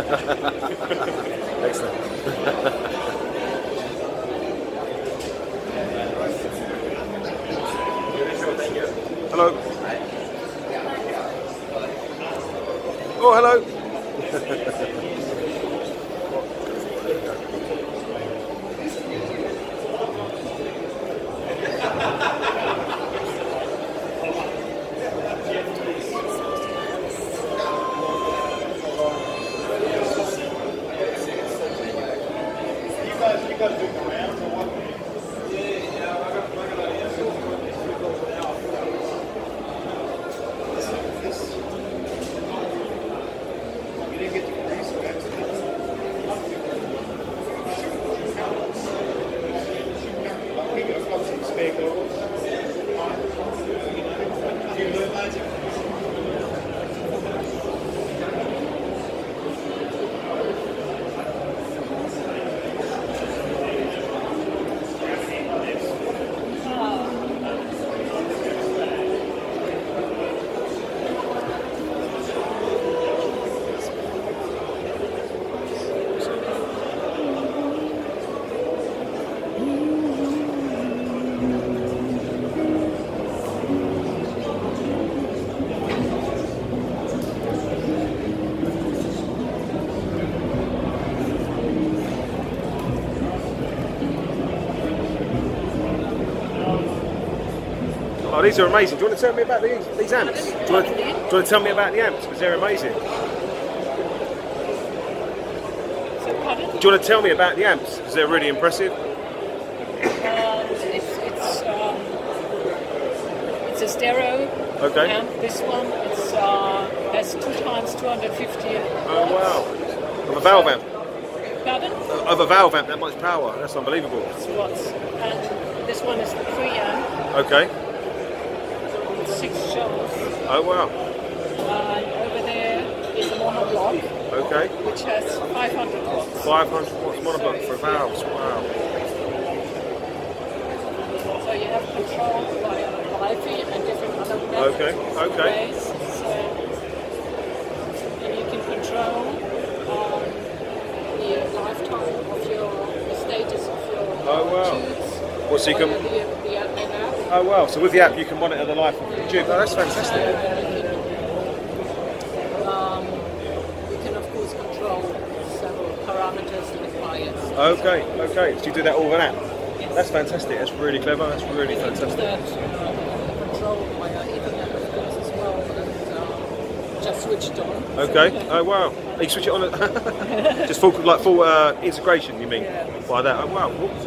Excellent. Hello. Oh, hello. Oh, these are amazing. Do you want to tell me about these, these amps? Do you, want to, do you want to tell me about the amps? Because they're amazing. Do you want to tell me about the amps? Because they're really impressive. Um, it's it's um, it's a stereo Okay. amp. This one it's uh, has two times 250. Oh, wow. Of a valve amp. Pardon? Of a valve amp, that much power. That's unbelievable. It's watts. And this one is the preamp. Okay. Six. Oh, wow. And over there is a monoblock Okay. which has 500 watts. 500 watts monoblock for valves. Wow. So you have control by Wi-Fi and different other methods. Okay, okay. ways. So and you can control um, the lifetime of your the status of your Oh, wow. tubes. Well, so you can- the, the admin app. Oh, wow. So with the app, you can monitor the life of the tube. Oh, that's fantastic. you can, um, you can of course control several parameters required. Okay, okay. So you do that all with an app? That's fantastic. That's really clever. That's really You can do fantastic. that uh, control via Ethernet of course as well and uh, just switched on. Okay. Oh wow. You switch it on. at- Just full like full uh, integration. You mean Yeah. by that? Oh wow. Whoops.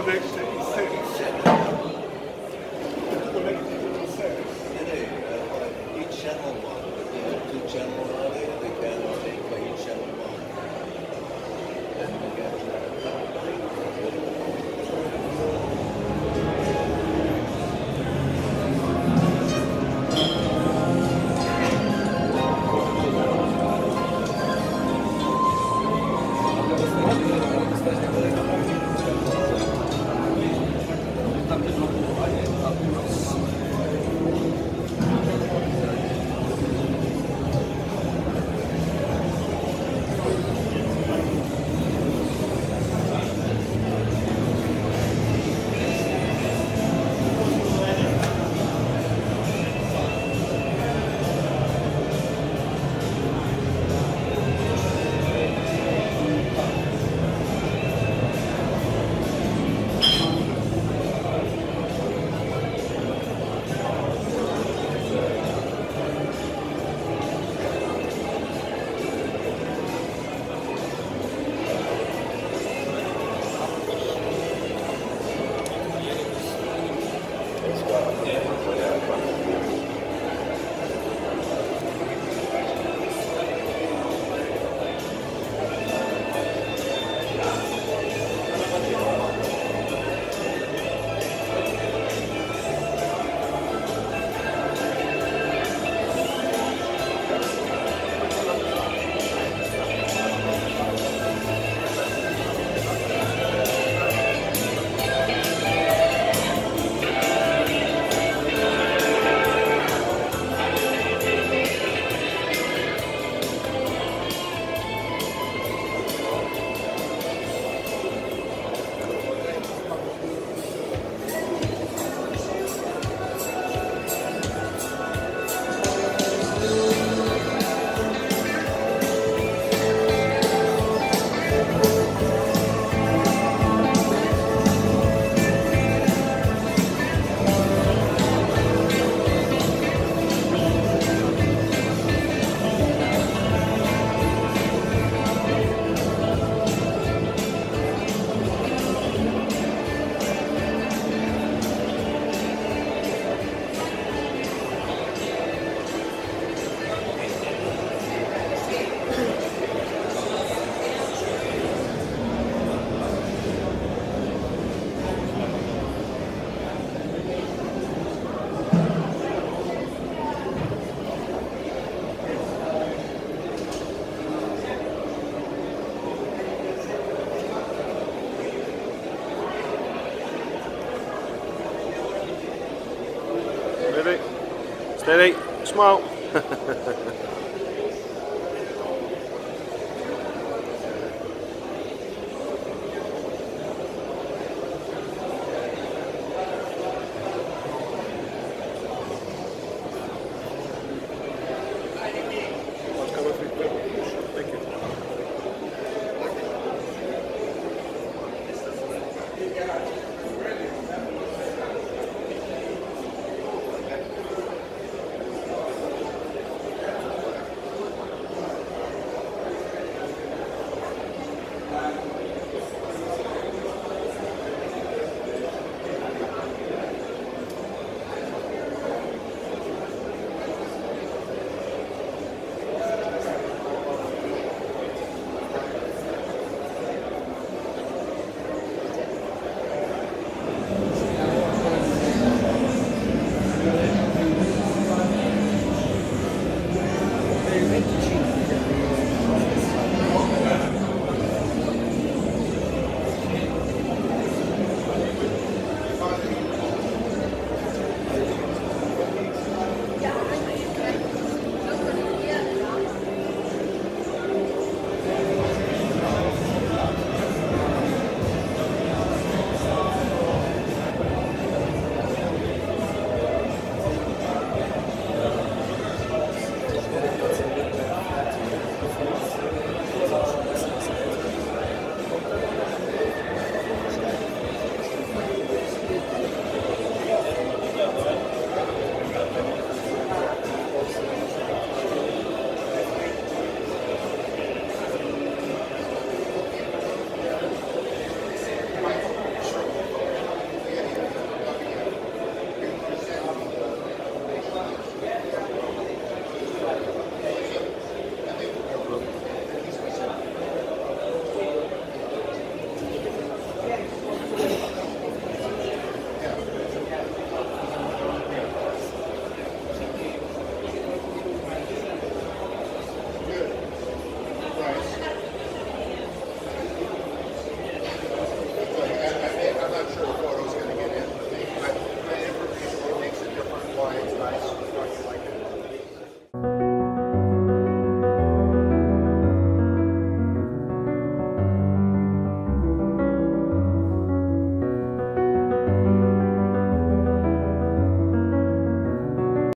Each Steady. Smile.